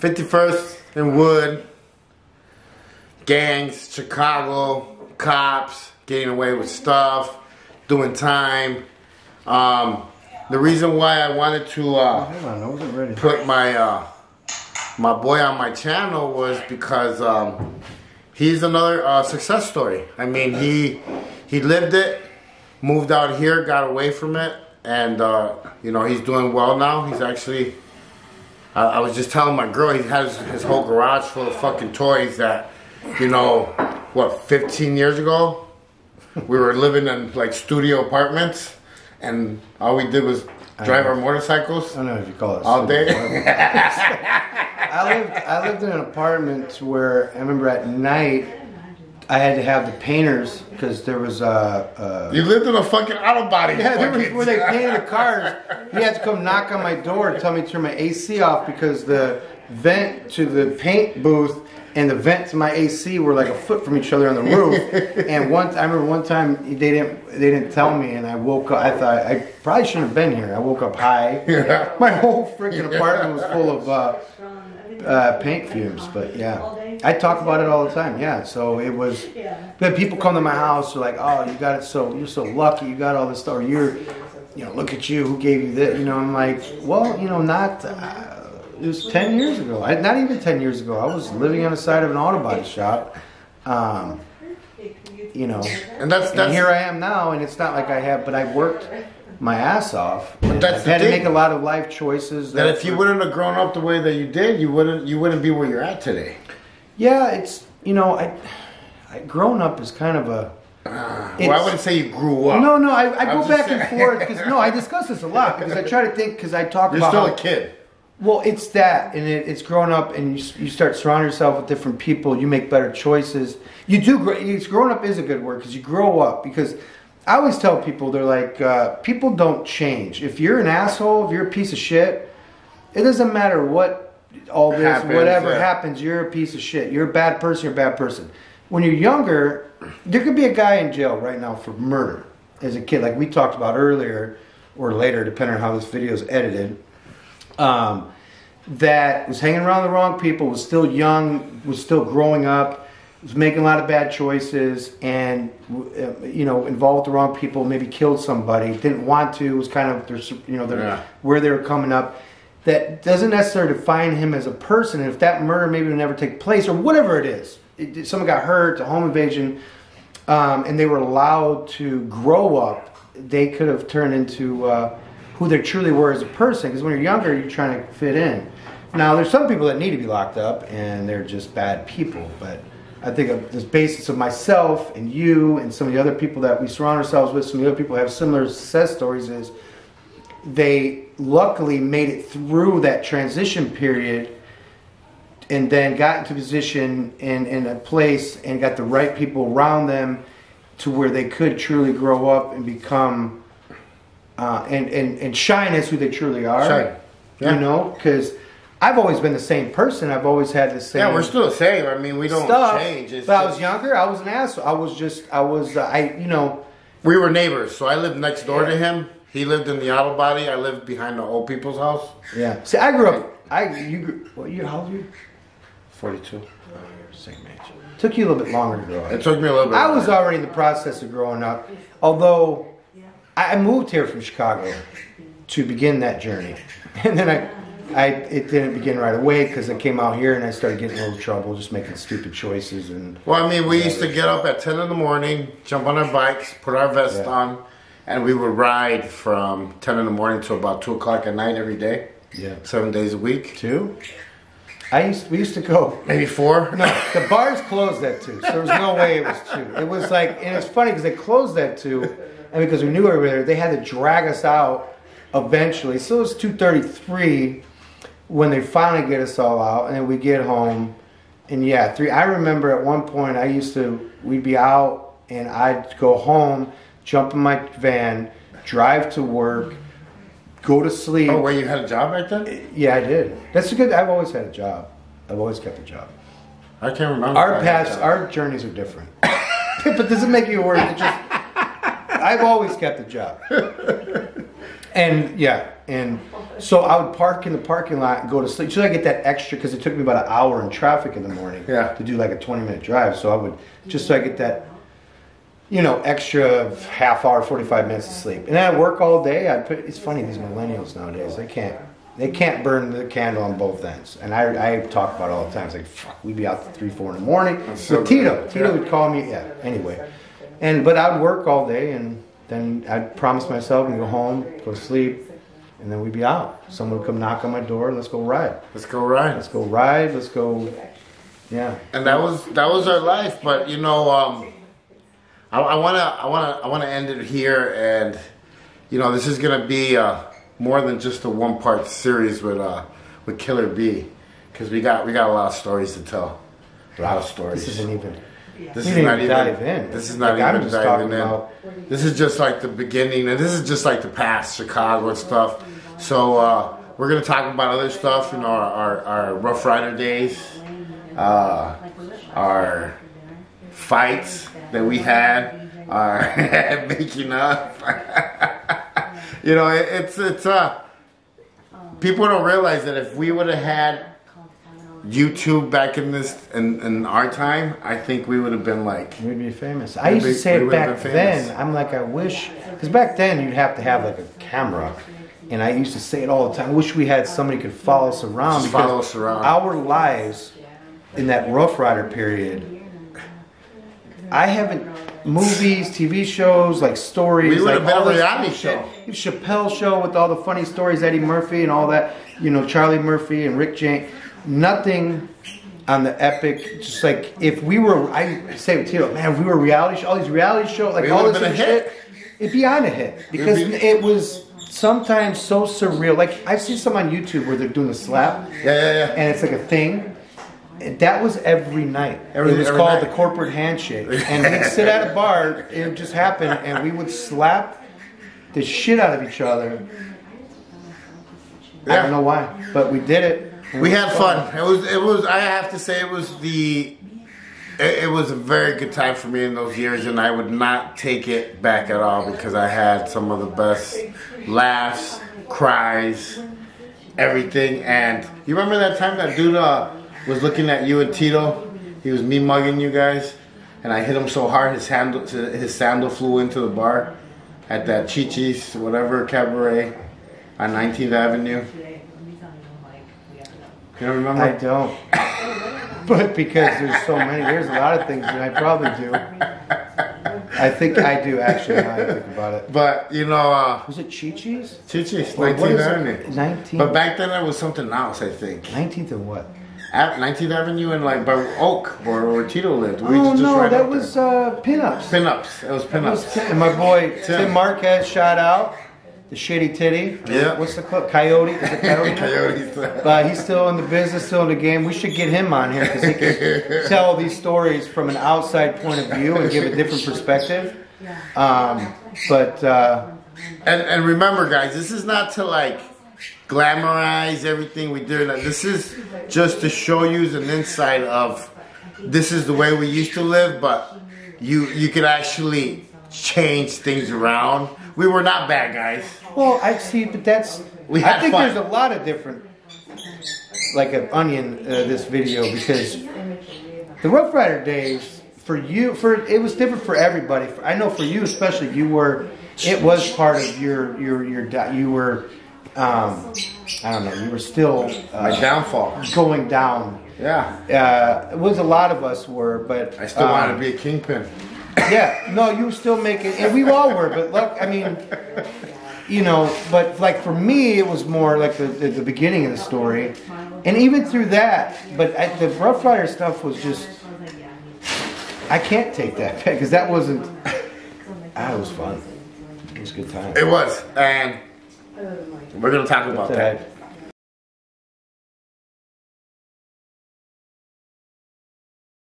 51st and Wood, gangs, Chicago, cops, getting away with stuff, doing time. Um, the reason why I wanted to uh, on, I wasn't ready. put my uh, my boy on my channel was because um, he's another uh, success story. I mean, he he lived it, moved out here, got away from it, and uh, you know he's doing well now. He's actually. I I was just telling my girl he has his whole garage full of fucking toys that, you know, what 15 years ago, we were living in like studio apartments, and all we did was drive our motorcycles I don't know if you call it. all day. I lived I lived in an apartment where I remember at night I had to have the painters because there was uh, uh You lived in a fucking auto body. yeah there was where they painted the cars. He had to come knock on my door and tell me to turn my AC off because the vent to the paint booth and the vent to my AC were like a foot from each other on the roof. and once I remember one time they didn't they didn't tell me and I woke up. I thought I probably shouldn't have been here. I woke up high. Yeah. My whole freaking apartment was full of. Uh, uh, paint fumes, but yeah, I talk about it all the time. Yeah, so it was. But people come to my house, they're like, "Oh, you got it so you're so lucky, you got all this stuff." Or you're, you know, look at you, who gave you this? You know, I'm like, well, you know, not. Uh, it was ten years ago. I, not even ten years ago. I was living on the side of an auto body shop. Um, you know, And that's and that's here I am now, and it's not like I have, but I worked my ass off. But that's I've the had to make a lot of life choices. that if you wouldn't have grown up the way that you did, you wouldn't you wouldn't be where you're at today. Yeah, it's you know, I, I grown up is kind of a. well, I wouldn't say you grew up. No, no, I, I go back just and forth because no, I discuss this a lot because I try to think because I talk about You're about still how- a kid. well, it's that, and it, it's growing up, and you, you start surrounding yourself with different people. You make better choices. You do. grow- It's growing up is a good word because you grow up. Because I always tell people they're like, uh, people don't change. If you're an asshole, if you're a piece of shit, it doesn't matter what all this, Happens, whatever yeah. happens. You're a piece of shit. You're a bad person. You're a bad person. When you're younger, there could be a guy in jail right now for murder as a kid, like we talked about earlier or later, depending on how this video is edited um, that was hanging around the wrong people, was still young, was still growing up, was making a lot of bad choices, and uh, you know involved the wrong people, maybe killed somebody, didn't want to, was kind of their, you know their, Yeah. where they were coming up. That doesn't necessarily define him as a person. And if that murder maybe would never take place, or whatever it is, it, someone got hurt, a home invasion, um, and they were allowed to grow up, they could have turned into uh, who they truly were as a person. Because when you're younger, you're trying to fit in. Now, there's some people that need to be locked up, and they're just bad people. But I think of this basis of myself and you and some of the other people that we surround ourselves with, some of the other people have similar success stories, is they luckily made it through that transition period and then got into position in, in a place and got the right people around them to where they could truly grow up and become uh, and, and, and shine as who they truly are. Shine. Yeah. You know, because I've always been the same person. I've always had the same Yeah, we're still the same. I mean, we don't stuff. change. It's but I was younger. I was an asshole. I was just, I was, uh, I, you know, we were neighbors, so I lived next door to him. He lived in the auto body. I lived behind the old people's house. yeah. See, I grew up, I, you, grew, what year, how old are you? Forty-two. Same age. Took you a little bit longer to grow up. It took me a little bit. I was already in the process of growing up, although I moved here from Chicago to begin that journey, and then I, I it didn't begin right away because I came out here and I started getting in a little trouble, just making stupid choices and Well, I mean, we used to get up at 10 in the morning, jump on our bikes, put our vest Yeah. on, and we would ride from 10 in the morning to about 2 o'clock at night every day, yeah. seven days a week. Two. I used we used to go. Maybe four. No, the bars closed at two, so there was no way it was two. It was like, and it's funny because they closed at two, and because we knew we were there, they had to drag us out eventually. So it was two thirty-three when they finally get us all out, and then we get home, and yeah, three. I remember at one point I used to we'd be out, and I'd go home, jump in my van, drive to work, go to sleep. Oh, wait, you had a job back then? Yeah, I did. That's a good. I've always had a job. I've always kept a job. I can't remember. Our paths, our journeys are different. but does it make you worse? It just, I've always kept a job. And yeah, And so I would park in the parking lot and go to sleep. So I get that extra because it took me about an hour in traffic in the morning Yeah. to do like a 20 minute drive. So I would just so I get that, you know, extra half hour, 45 minutes of sleep. And I work all day. I put. It's funny these millennials nowadays. They can't. They can't burn the candle on both ends. And I, I talk about it all the time. It's like, fuck, we'd be out to three, four in the morning. so With Tito. Tito Yeah. would call me. Yeah. Anyway, and but I'd work all day, and then I'd promise myself and go home, go to sleep, and then we'd be out. Someone would come knock on my door. Let's go ride. Let's go ride. Let's go ride. Let's go. Yeah. and that was that was our life. But you know, um, I, I wanna I wanna I wanna end it here, and you know, this is gonna be uh, more than just a one part series with uh, with Killer Bee, because we got we got a lot of stories to tell. A lot of stories. This isn't even. This we is didn't not even even dive in. This is not Like, I'm even just diving in. This is just like the beginning, and this is just like the past, Chicago and stuff. So uh, we're gonna talk about other stuff, you know, our our, our Rough Rider days, uh, our fights that we had, are making up. you know, it, it's it's uh, people don't realize that if we would have had YouTube back in this in, in our time, I think we would have been like We'd be famous. I used to say it back then. I'm like, I wish, because back then you'd have to have like a camera, and I used to say it all the time. I wish we had somebody could follow us around. Just follow us around. Our lives in that Rough Rider period. I haven't movies, TV shows, like stories. We would have like been a all this reality bullshit. Chappelle show with all the funny stories, Eddie Murphy and all that. You know, Charlie Murphy and Rick James. Nothing on the epic. Just like if we were, I say with Tito, man, if we were reality show, all these reality shows, like We all this a shit, hit. it'd be on a hit because be- it was sometimes so surreal. Like I've seen some on YouTube where they're doing the slap yeah yeah yeah. and it's like a thing. That was every night. Every- it was called night. the corporate handshake, and we'd sit at a bar. It would just happen, and we would slap the shit out of each other. I don't know why, but we did it. We it had was fun. It was it was I have to say it was the it, it was a very good time for me in those years and I would not take it back at all because I had some of the best laughs, cries, everything and you remember that time that dude uh, was looking at you and Tito? He was me mugging you guys and I hit him so hard his handle his sandal flew into the bar at that Chi-Chi's whatever cabaret on 19th Avenue. You don't remember? I don't. but because there's so many, there's a lot of things that I probably do. I think I do actually. Now I think about it. But you know, uh, Was it Chi Chi's? Chi-Chi's, 19th? Avenue. 19th. But back then it was something else, I think. 19th and what? At 19th Avenue and like by Oak, where, where Tito lived. We oh just no, right that was uh, pinups. pinups. It was That was pinups. Tim- and my boy Tim, Tim. Marquez shout out the shitty titty. Yeah. What's the club? Coyote. Is it Coyote? Coyotes. Uh, he's still in the business, still in the game. We should get him on here because he can tell these stories from an outside point of view and give a different perspective. Yeah. Um, but uh, And and remember, guys, this is not to like glamorize everything we do. Like, This is just to show you an insight of this is the way we used to live, but you you could actually change things around. We were not bad guys. well, I see, but that's. We I think fun. there's a lot of different, like an onion. Uh, this video because the Rough Rider days for you for it was different for everybody. For, I know for you especially, you were it was part of your your your you were um, I don't know you were still My uh, downfall. going down. Yeah. Uh, it was a lot of us were, but I still um, wanted to be a kingpin. yeah, no, you were still making, and we all were. But look, I mean, you know, but like for me, it was more like the the, the beginning of the story, and even through that. But I, the Rough Rider stuff was just, I can't take that back because that wasn't. Ah, it was fun. It was a good time. It was, and Oh we're gonna talk about that. That